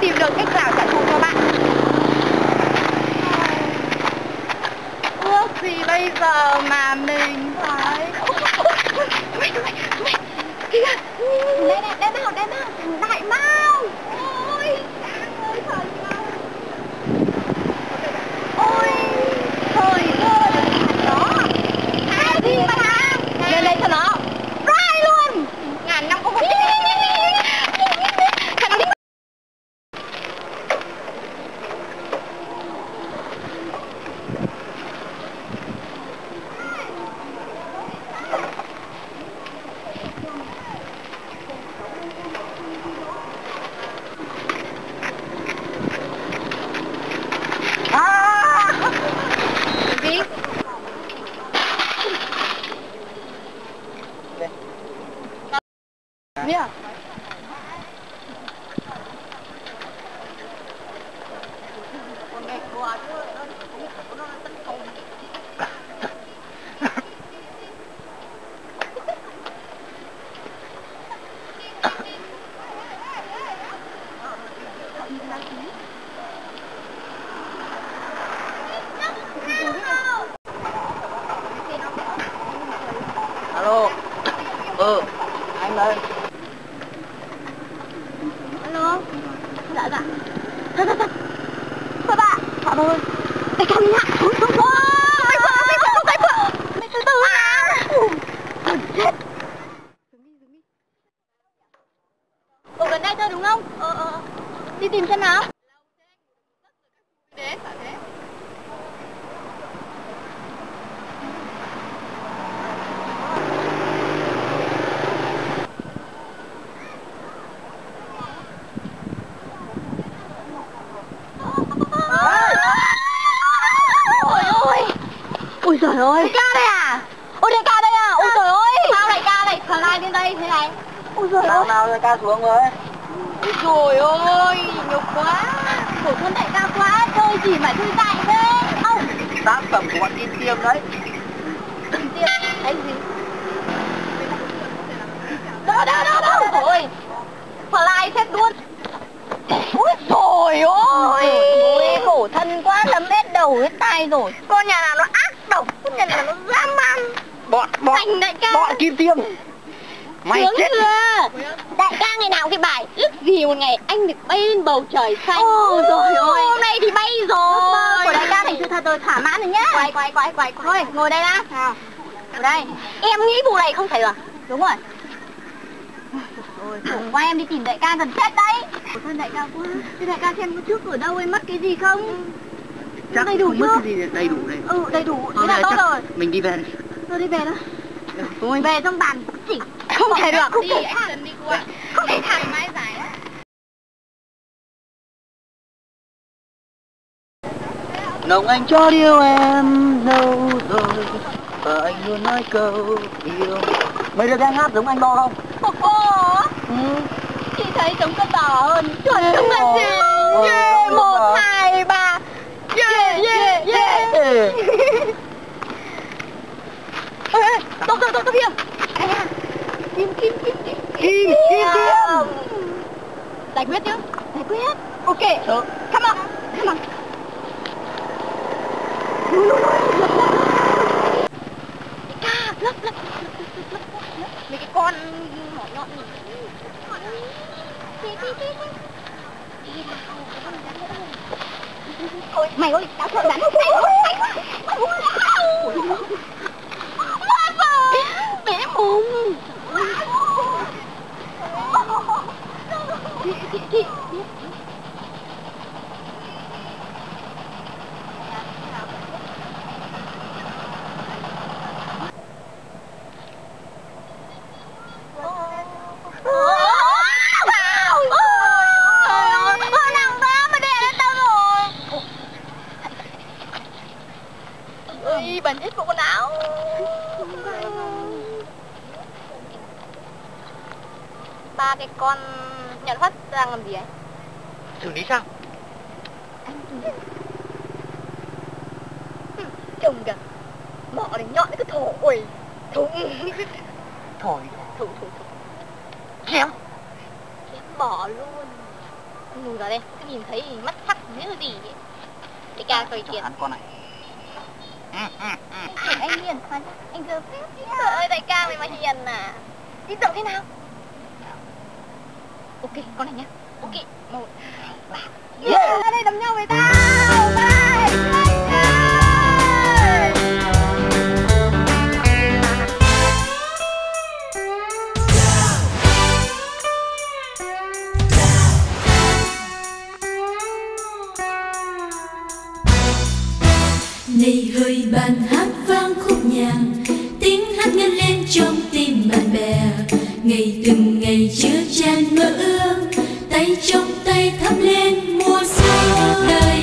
tìm được cách nào trả thù cho bạn. Ước gì bây giờ mà mình phải... Mày, mày, mày, kìa, đây này, đây nào, đây nào, đại mau. Ôi, Trang ơi, thần ơi. Ôi, trời ơi, đó. Hai gì mà thằng? Lên đây cho nó. Rai luôn. Ngàn năm cũng không Thằng đi. À! Gì? Gì à? Con này quá chứ, nó nó tấn công. alo. Ừ anh đây Alo. Dạ dạ. Thôi thôi thôi. Thôi bà. Bà ơi. Cái cam nhá. Thôi thôi thôi. Cái vợ, cái vợ, cái vợ. Mày từ từ nào. Thần chết. Ở gần đây thôi đúng không? Ờ ờ. Đi tìm xem nào. Đến, thế. Ôi ôi Ôi trời ơi. Đại ca đây à? Ôi đại ca đây à? Ôi trời ơi. Sao đại ca lại. Thở lại bên đây thế này? Ôi trời ơi. nào rồi ca xuống rồi. Ôi trời ơi Nhục quá. Khổ thân đại ca quá Chơi gì mà thư dại thế? Ông tác phẩm của bọn tin tiêm đấy. Tiền tiền Cái gì? Đâu đâu đâu đâu. Ôi Thở lại chết luôn? Ôi trời ơi. Khổ thân quá lấm hết đầu hết tai rồi. Con nhà nào nó ác Con nhà nào nó dã man bọn bọn Thành đại ca bọn kim tiêm mày Sướng chết chưa? Đại ca ngày nào cái bài ước gì một ngày anh được bay lên bầu trời xanh. Ôi trời ơi. Hôm nay thì bay rồi. của đại ca thành sự thật rồi thỏa mãn rồi nhá. Quay quay quay quay. Thôi ngồi đây đã. Ngồi đây. Em nghĩ vụ này không thể rồi. Đúng rồi. Ôi, khổ quá em đi tìm đại ca gần chết đấy. Khổ thân đại ca quá. Thế đại ca xem có trước ở đâu em mất cái gì không? Chắc đầy đủ không mất chưa? cái gì đầy đủ đây Ừ đầy đủ. Thế Thôi là tốt rồi. mình đi về đây Tôi đi về đó. thôi Về trong bàn chỉ không thể được. Không Đi, thể đi qua. Không thể thẳng. Mai giải nồng anh cho yêu em lâu rồi và anh luôn nói câu yêu mày được anh hát giống anh bo không Ồ, ừ. chị thấy giống con bò hơn. Chuẩn đúng là gì? Một, hai, ba. Yeah, yeah, yeah. Ê, Ê, ê, đâu, đâu, kia. kim. Kim, kim, kim, kim. kim kim Giải quyết chứ? Giải quyết. Ok. Come on. Come on. Ca, lấp, lấp, lấp, đi đi đi đi đi nào con rắn nữa? Ôi, mày ơi, tao sợ rắn Mày ơi, mày ơi, mày ơi. Mất rồi. Bé mồm. Chị, chị, chị bẩn hết bộ quần áo. Ba cái con nhận phát đang làm gì ấy? Xử lý sao? Chồng kìa mỏ này nhọn cái thổ ui thủng Thôi thủng thủng thủng Kém Kém bỏ luôn. Lùi vào đây, cứ nhìn thấy mắt sắc như gì ấy. Để ca cười tiền con này Anh hiền mà anh giờ phép Trời ơi đại ca mày mà hiền à. Tin tưởng thế nào? Ok con này nhá. Ok. Một hai ba. Yeah, ra đây đấm nhau với tao ngày từng ngày chứa chan mơ ước. Tay trong tay thắp lên mùa xuân đời.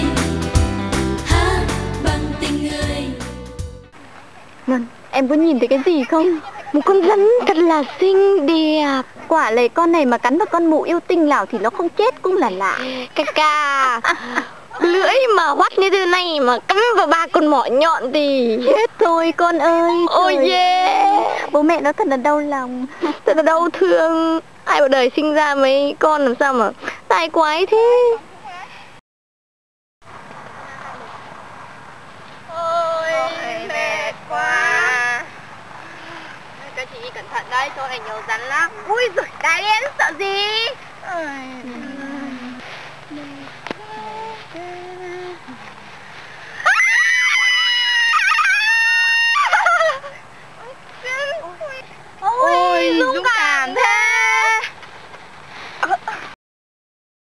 Hát bằng tình người. Ngân, em có nhìn thấy cái gì không? Một con rắn thật là xinh đẹp. Quả lấy con này mà cắn vào con mụ yêu tinh nào thì nó không chết cũng là lạ. Ca ca Lưỡi mà hoắt như thế này mà cắn vào ba con mỏ nhọn thì Chết thôi con ơi Ôi oh yeah Bố mẹ nó thật là đau lòng. Thật là đau thương. Ai vào đời sinh ra mấy con làm sao mà tài quái thế? Ôi mệt quá. Các chị cẩn thận đấy, chỗ này nhiều rắn lắm. Ui giời, đại đến sợ gì